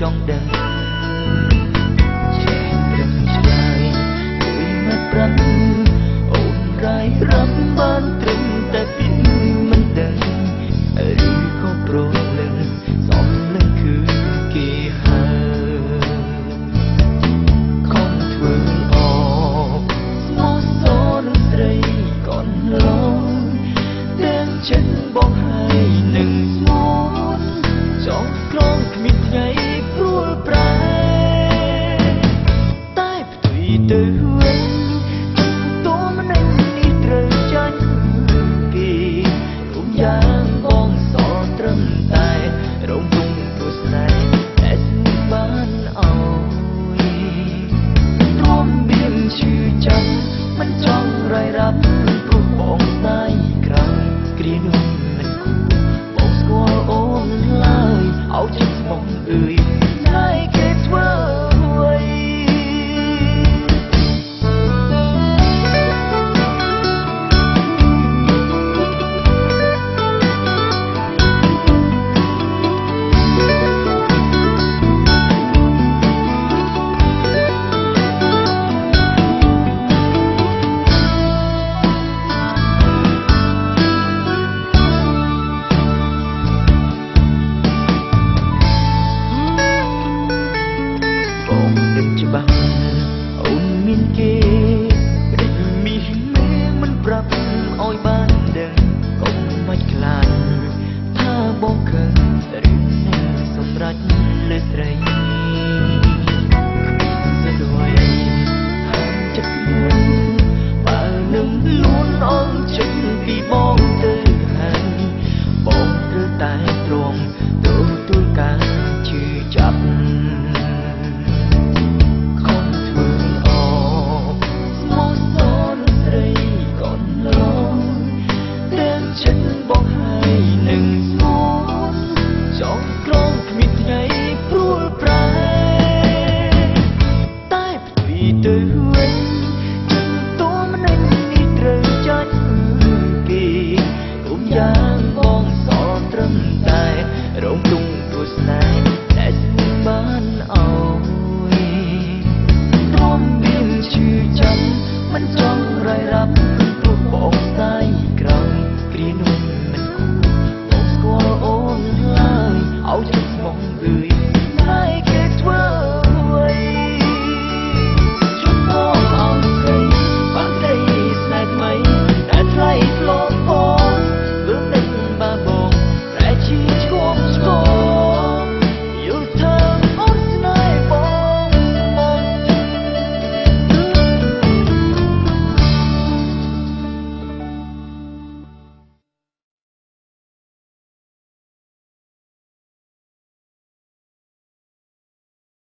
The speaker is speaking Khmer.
ចង់ដឹងចេះដឹងឆ្លើយមួយមិនប្រាប់អូនរៃរាប់បានត្រឹមតែពីមិនដឹងឬក៏ប្រលឹងសំលឹងគឺគេហៅខំធ្វើអបមកសរស្រីកូនឡងទាំងចិត្តបង 对。hirap